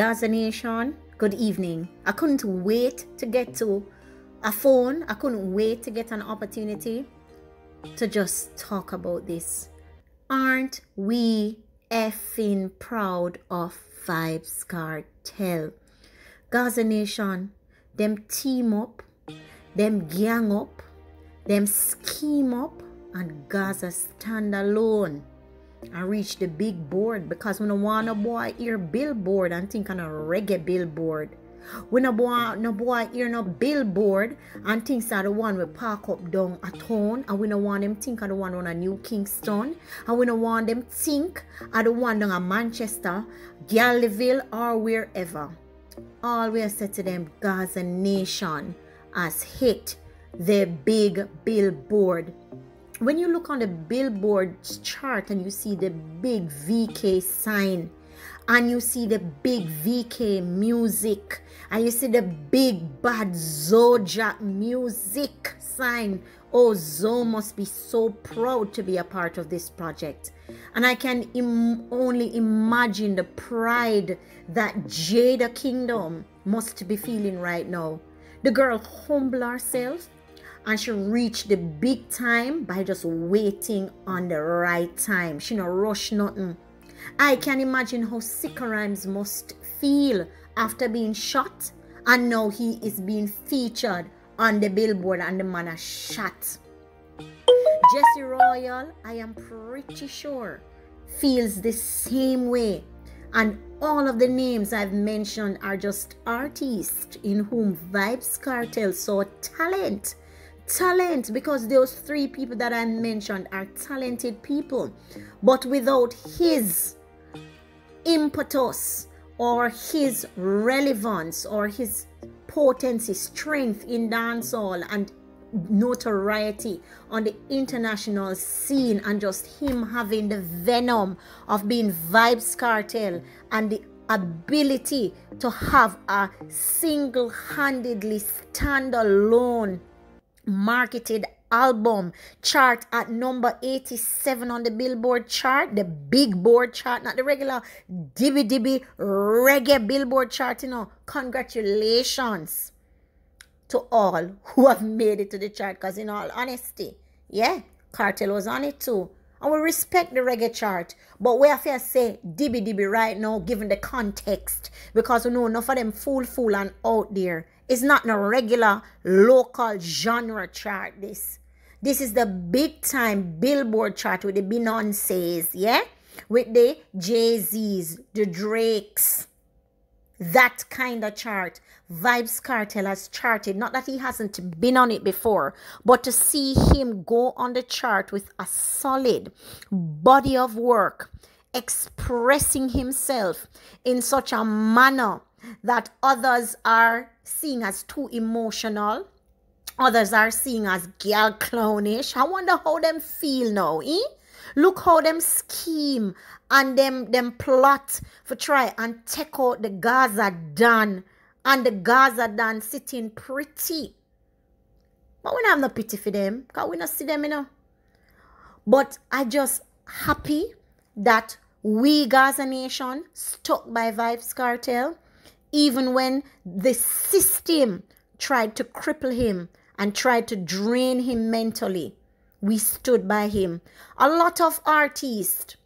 Gaza Nation, good evening. I couldn't wait to get to a phone. I couldn't wait to get an opportunity to just talk about this. Aren't we effing proud of Vybz Kartel? Gaza Nation, them team up, them gang up, them scheme up, and Gaza stand alone and reach the big board because when I want a boy hear billboard and think on a reggae billboard. When a boy no boy hear no billboard and thinks are the one we park up down a town and we don't want them think of the one on a New Kingston and we don't want them think of the one down a Manchester, Galway or wherever. all Always say to them Gaza Nation has hit the big billboard when you look on the billboard chart and you see the big VK sign and you see the big VK music and you see the big bad Zojak music sign oh Zo must be so proud to be a part of this project. And I can Im only imagine the pride that Jada Kingdom must be feeling right now. The girl humble herself and she reached the big time by just waiting on the right time. She no rush nothing. I can imagine how Sikka Rymes must feel after being shot and now he is being featured on the billboard and the man is shot. Jesse Royal, I am pretty sure, feels the same way. And all of the names I've mentioned are just artists in whom Vybz Kartel saw talent talent because those three people that I mentioned are talented people. But without his impetus or his relevance or his potency, strength in dancehall and notoriety on the international scene and just him having the venom of being Vybz Kartel and the ability to have a single-handedly stand-alone marketed album chart at number 87 on the billboard chart the big board chart not the regular dibby dibby reggae billboard chart you know. Congratulations to all who have made it to the chart because in all honesty yeah cartel was on it too and we respect the reggae chart but we have to say dibby dibby right now given the context because we know enough of them fool fool and out there it's not no regular local genre chart, this. This is the big time billboard chart with the Beyonce's, yeah? With the Jay-Z's, the Drakes. That kind of chart. Vybz Kartel has charted. Not that he hasn't been on it before, but to see him go on the chart with a solid body of work, expressing himself in such a manner that others are seeing as too emotional. Others are seeing as girl clownish. I wonder how them feel now, eh? Look how them scheme and them them plot for try and take out the Gaza done and the Gaza done sitting pretty. But we don't have no pity for them because we not see them, you know. But I just happy that we Gaza Nation stuck by Vybz Kartel even when the system tried to cripple him and tried to drain him mentally, we stood by him. A lot of artists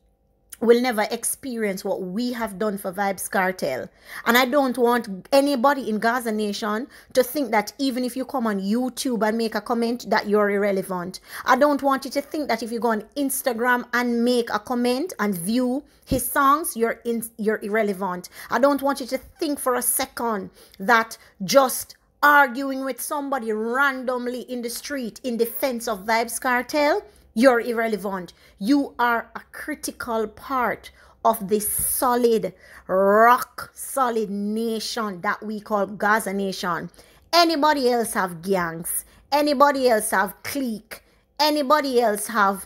will never experience what we have done for Vybz Kartel. And I don't want anybody in Gaza Nation to think that even if you come on YouTube and make a comment that you're irrelevant. I don't want you to think that if you go on Instagram and make a comment and view his songs, you're in, you're irrelevant. I don't want you to think for a second that just arguing with somebody randomly in the street in defense of Vybz Kartel, you're irrelevant. You are a critical part of this solid, rock solid nation that we call Gaza Nation. Anybody else have gangs? Anybody else have clique? Anybody else have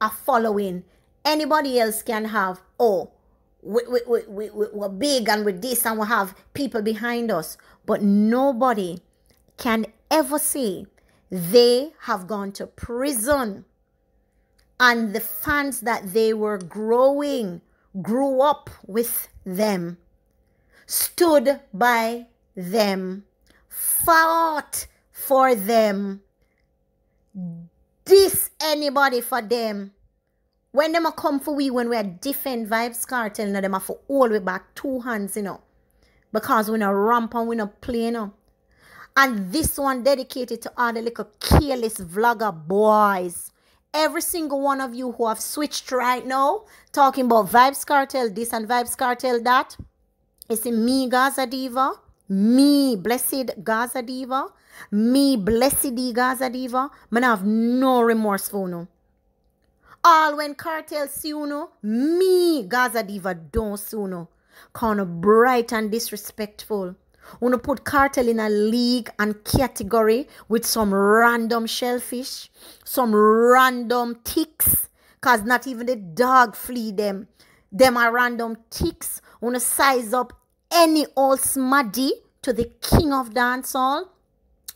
a following? Anybody else can have, oh, we, we, we, we, we're big and with this and we have people behind us. But nobody can ever say they have gone to prison and the fans that they were growing grew up with them. stood by them, fought for them, diss anybody for them. When them a come for we, when we are defend Vybz Kartel, now them a for all the way back two hands, you know. Because we no ramp and we no play, you know. And this one dedicated to all the little careless vlogger boys. Every single one of you who have switched right now, talking about Vybz Kartel this and Vybz Kartel that. It's me, Gaza Diva. Me, blessed Gaza Diva. Me, blessed Gaza Diva. Man I have no remorse for no. All when cartel see me, Gaza Diva, don't. Kind of bright and disrespectful. Wanna put cartel in a league and category with some random shellfish, some random ticks, cause not even the dog flee them. Them are random ticks. Wanna size up any old smaddy to the king of dancehall.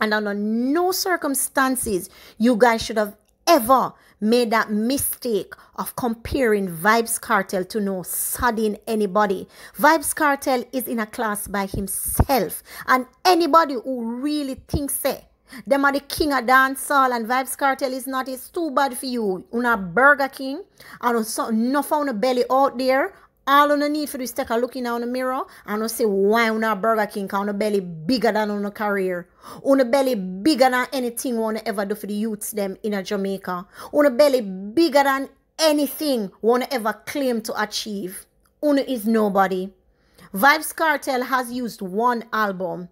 And under no circumstances you guys should have ever made that mistake of comparing Vybz Kartel to no sudden anybody. Vybz Kartel is in a class by himself. And anybody who really thinks say, them are the king of dancehall and Vybz Kartel is not, it's too bad for you. Una Burger King and no found a belly out there all you need for this take a look in on the mirror and say why on a Burger King on a belly bigger than on a career. On a belly bigger than anything wanna ever do for the youths them in a Jamaica. On a belly bigger than anything wanna ever claim to achieve. Una is nobody. Vybz Kartel has used one album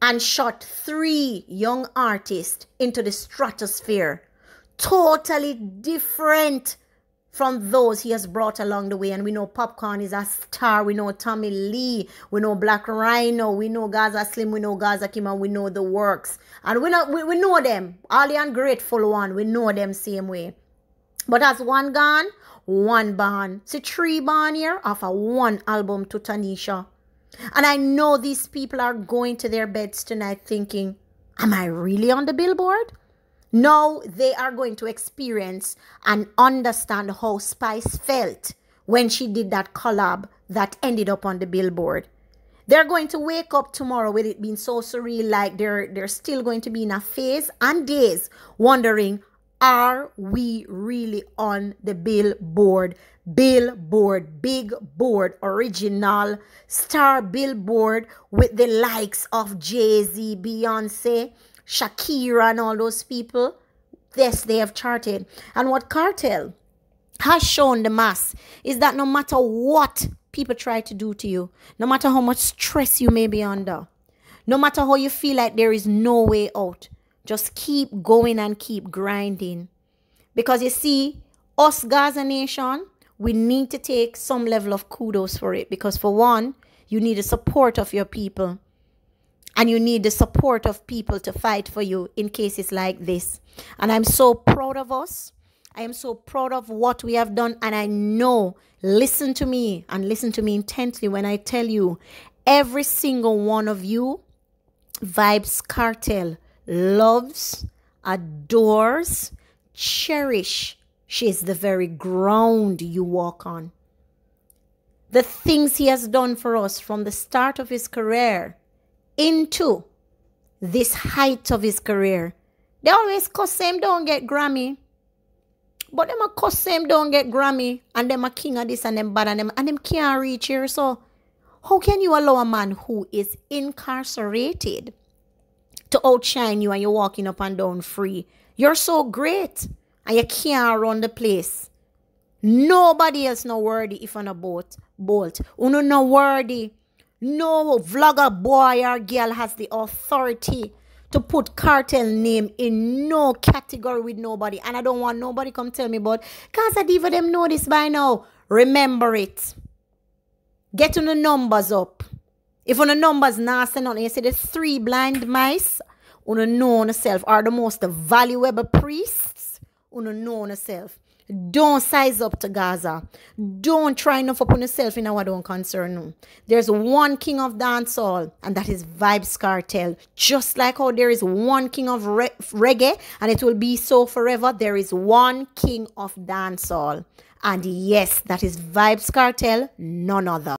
and shot three young artists into the stratosphere. Totally different from those he has brought along the way. And we know Popcorn is a star. We know Tommy Lee. We know Black Rhino. We know Gaza Slim. We know Gaza Kim. And we know the works. And we know, we, we know them. All the ungrateful one. We know them same way. But as one gone, one born. See three born here off a one album to Tanisha. And I know these people are going to their beds tonight thinking, am I really on the billboard? Now they are going to experience and understand how Spice felt when she did that collab that ended up on the billboard. They're going to wake up tomorrow with it being so surreal, like they're they're still going to be in a phase and days wondering, are we really on the billboard? Billboard, big board, original star billboard with the likes of Jay-Z, Beyonce, Shakira and all those people, yes, they have charted. And what cartel has shown the mass is that no matter what people try to do to you, no matter how much stress you may be under, no matter how you feel like there is no way out, just keep going and keep grinding. Because you see, us Gaza Nation, we need to take some level of kudos for it. Because for one, you need the support of your people. And you need the support of people to fight for you in cases like this. And I'm so proud of us. I am so proud of what we have done. And I know, listen to me and listen to me intently when I tell you, every single one of you, Vybz Kartel, loves, adores, cherish. She is the very ground you walk on. The things he has done for us from the start of his career into this height of his career. They always cuss him don't get Grammy. But them a cuss him don't get Grammy. And them a king of this and them bad and them and them can't reach here. So how can you allow a man who is incarcerated to outshine you and you're walking up and down free? You're so great and you can't run the place. Nobody else no worthy if on a boat bolt. Uno no worthy no vlogger boy or girl has the authority to put cartel name in no category with nobody. And I don't want nobody come tell me about Gaza Diva them know this by now. Remember it. Get on the numbers up. If on the numbers say nothing, you see the three blind mice, on know on self are the most valuable priests, on know on self. Don't size up to Gaza. Don't try enough upon yourself in our don't concern. There's one king of dancehall, and that is Vybz Kartel. Just like how there is one king of re reggae, and it will be so forever, there is one king of dancehall. And yes, that is Vybz Kartel, none other.